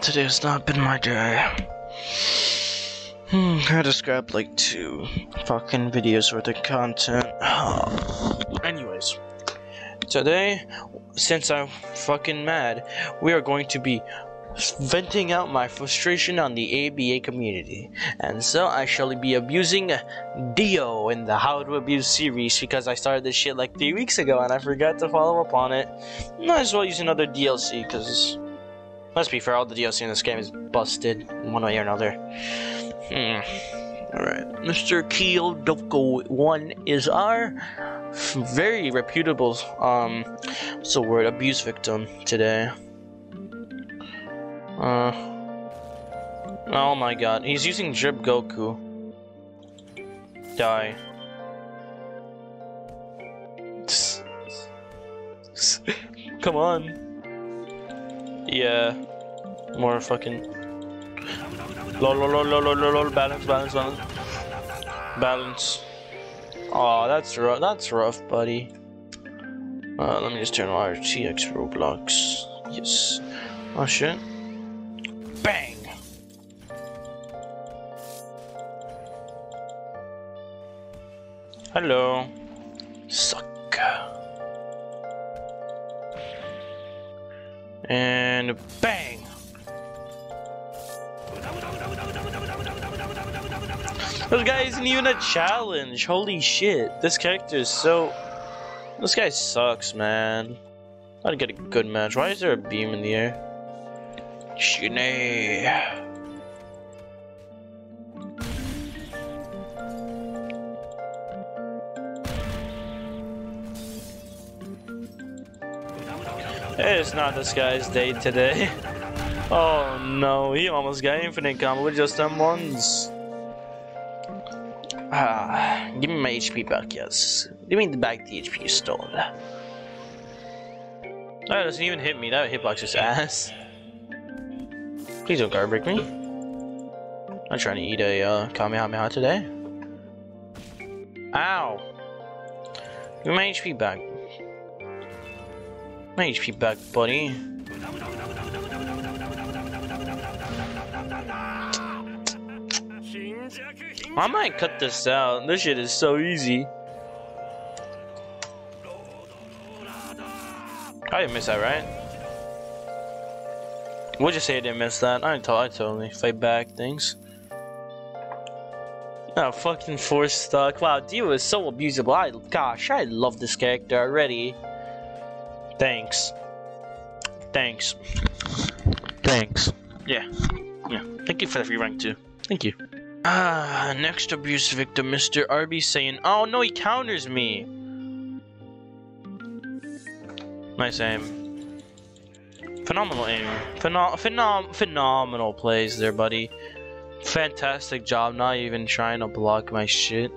Today has not been my day. Hmm, I to scrap like two fucking videos worth of content. Anyways, today, since I'm fucking mad, we are going to be venting out my frustration on the ABA community. And so I shall be abusing Dio in the How to Abuse series because I started this shit like three weeks ago and I forgot to follow up on it. Might as well use another DLC because, let's be fair, all the DLC in this game is busted one way or another. Hmm. Alright, Mr. Keel Doko 1 is our very reputable, um, what's the word, abuse victim today. Uh. Oh my god, he's using Drip Goku. Die. Come on. Yeah. More fucking. Lol, lol, lol, lol, lol, lol, balance, balance, balance. Balance. Oh, that's rough. That's rough, buddy. Uh, let me just turn on RTX Roblox. Yes. Oh shit. Bang! Hello. And bang! This guy isn't even a challenge. Holy shit. This character is so... This guy sucks, man. I'd get a good match. Why is there a beam in the air? Shinee. It's not this guy's day today. Oh no, he almost got infinite combo with just them ones. Ah, give me my HP back, yes. Give me the back the HP you stole. That doesn't even hit me, that hitbox just ass. Please don't guard break me. I'm trying to eat a uh, Kamehameha today. Ow! Give me my HP back. My HP back, buddy. I might cut this out. This shit is so easy. I didn't miss that, right? We'll just say I didn't miss that. I, to I totally fight back things. Oh, ah, fucking force stuck. Wow, Dio is so abusable. I, gosh, I love this character already. Thanks. Thanks. Thanks. Yeah. Yeah. Thank you for the free rank too. Thank you. Ah, next abuse victim, Mr. RB saying, Oh no, he counters me. Nice aim. Phenomenal aim. Phenom phenom phenomenal plays there, buddy. Fantastic job, not even trying to block my shit.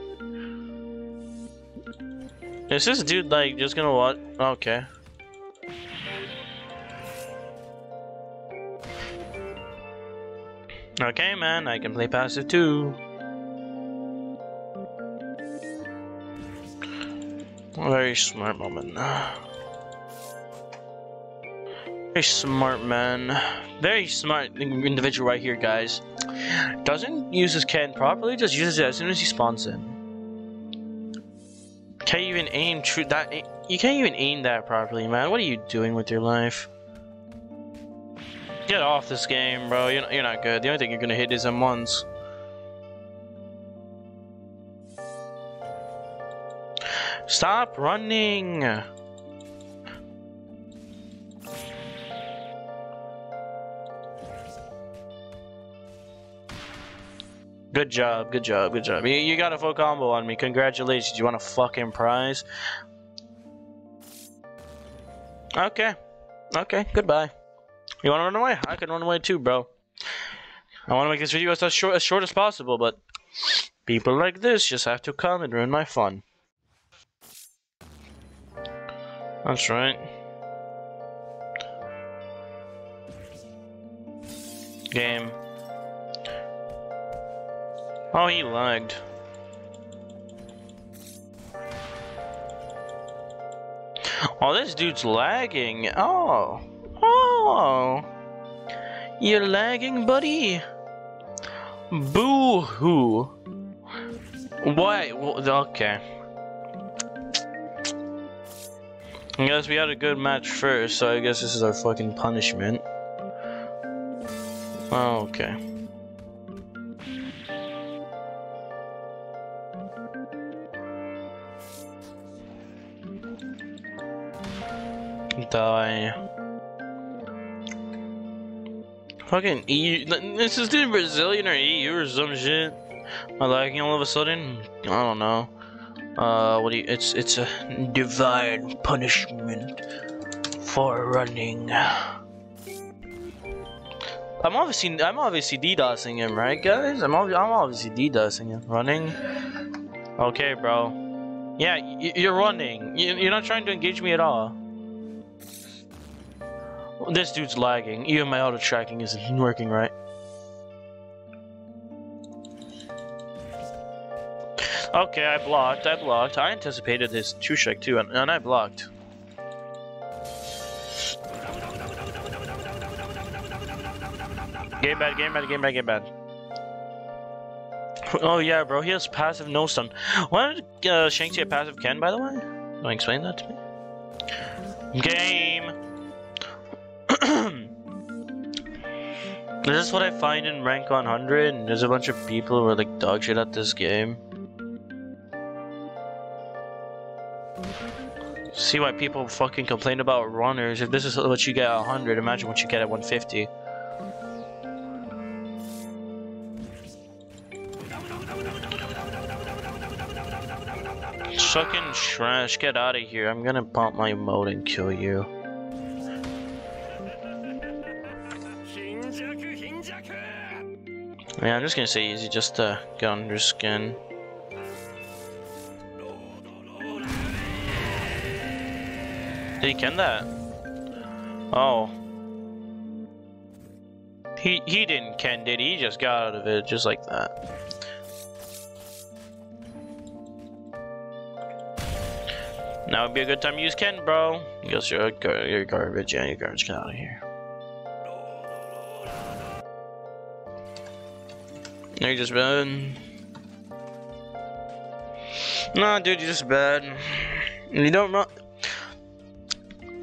Is this dude like just gonna what? Okay. Okay, man, I can play passive too. Very smart moment. Very smart man. Very smart individual right here, guys. Doesn't use his can properly, just uses it as soon as he spawns in. Can't even aim true that you can't even aim that properly, man. What are you doing with your life? Get off this game, bro. You're not, you're not good. The only thing you're gonna hit is M1s. Stop running! Good job, good job, good job. You, you got a full combo on me. Congratulations. You want a fucking prize? Okay. Okay, goodbye. You want to run away? I can run away too, bro. I want to make this video as short, as short as possible, but people like this just have to come and ruin my fun. That's right. Game. Oh, he lagged. Oh, this dude's lagging. Oh. Oh. You're lagging, buddy. Boo hoo. Why? Okay. I guess we had a good match first, so I guess this is our fucking punishment. Oh, okay. Die. Fucking EU. This is in Brazilian or EU or some shit. I lagging all of a sudden? I don't know. Uh, what do you? It's it's a divine punishment for running. I'm obviously I'm obviously DDoSing him, right, guys? I'm I'm obviously DDoSing him. Running. Okay, bro. Yeah, you're running. You're not trying to engage me at all. This dude's lagging. Even my auto tracking isn't working right. Okay, I blocked, I blocked. I anticipated his two strike too, and, and I blocked. Game bad, game bad, game bad, game bad. Oh yeah, bro, he has passive no stun. Why did uh, Shanks get passive Ken, by the way? You explain that to me? Game! This is what I find in rank 100, and there's a bunch of people who are like dog shit at this game. See why people fucking complain about runners. If this is what you get at 100, imagine what you get at 150. Fucking trash, get out of here. I'm gonna pump my mode and kill you. Yeah, I'm just gonna say easy just to get under skin. Did he ken that? Oh. He he didn't ken, did he? He just got out of it just like that. Now would be a good time to use Ken, bro. Because you're, you're garbage. Yeah, you're garbage. Get out of here. You're just bad. Nah, dude, you're just bad. You don't run.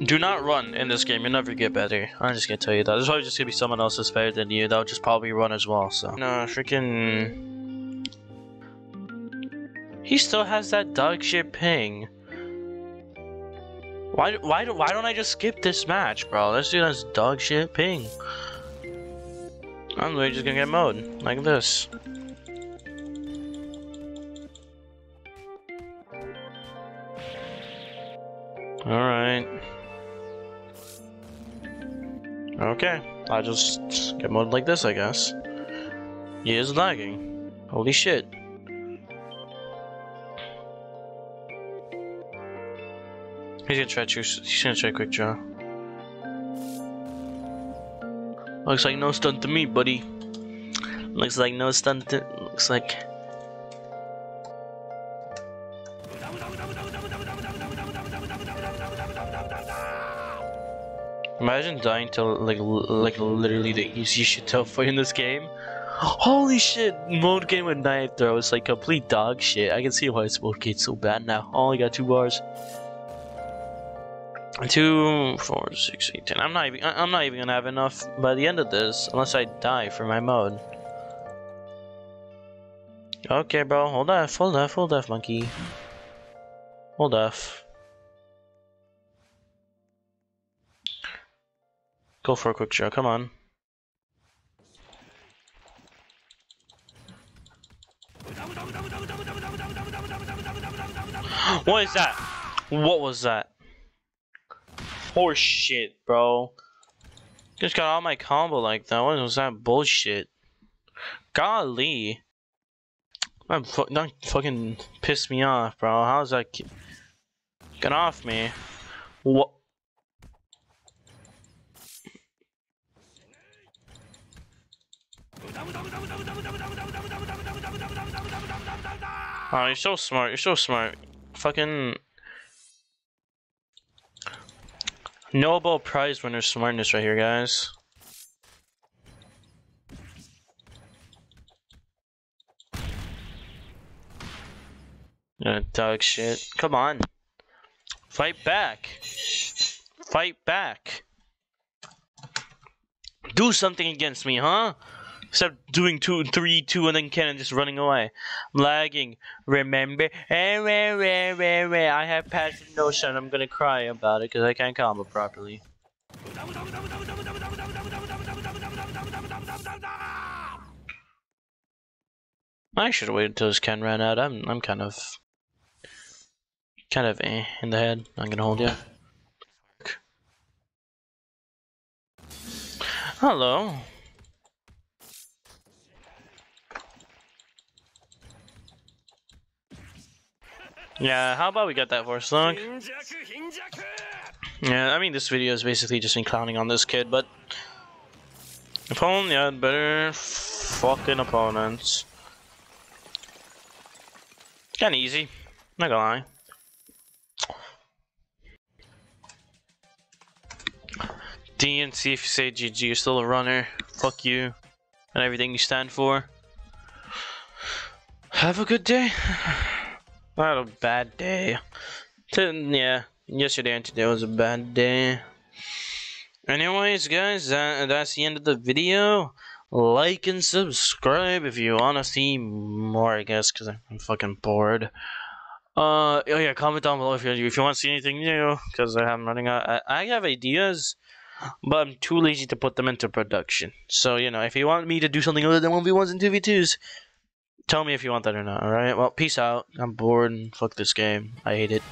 Do not run in this game. You'll never get better. I'm just gonna tell you that. There's probably just gonna be someone else that's better than you. That'll just probably run as well. So. No, freaking. He still has that dog shit ping. Why, why, why don't I just skip this match, bro? This dude has dog shit ping. I'm literally just gonna get mode, like this. Alright. Okay, I just get mode like this, I guess. He is lagging. Holy shit. He's gonna try to, he's gonna try a quick draw. Looks like no stun to me, buddy. Looks like no stun to, looks like... Imagine dying to like like literally the easiest shit to fight in this game. Holy shit! Mode game with knife throw is like complete dog shit. I can see why this mode game's so bad now. only got two bars. Two, four, six, eight, ten. I'm not even. I'm not even gonna have enough by the end of this, unless I die for my mode. Okay, bro. Hold off. Hold off. Hold off, monkey. Hold off. Go for a quick draw. Come on. What is that? What was that? Horse shit, bro. Just got all my combo like that. What was that bullshit? Golly. That, fu that fucking pissed me off, bro. How's that? Get off me. What? Oh, you're so smart. You're so smart. Fucking Nobel Prize winner smartness right here, guys. Uh, dog shit. Come on. Fight back. Fight back. Do something against me, huh? Stop doing two, three, two, and then cannon just running away. lagging. Remember? Eh, eh, eh, I have passive no stun. I'm gonna cry about it because I can't combo properly. I should have waited until his Ken ran out. I'm I'm kind of kind of eh, in the head. I'm gonna hold you. Hello. Yeah, how about we get that horse Slug? Yeah, I mean this video is basically just me clowning on this kid, but opponent, yeah, better fucking opponents. Kinda easy, not gonna lie. DNC if you say GG, you're still a runner. Fuck you and everything you stand for. Have a good day. I had a bad day. Yeah, yesterday and today was a bad day. Anyways, guys, that, that's the end of the video. Like and subscribe if you want to see more, I guess, because I'm fucking bored. Uh, oh yeah, comment down below if you, if you want to see anything new, because I'm running out. I, I have ideas, but I'm too lazy to put them into production. So, you know, if you want me to do something other than 1v1s and 2v2s, tell me if you want that or not, alright? Well, peace out. I'm bored and fuck this game. I hate it.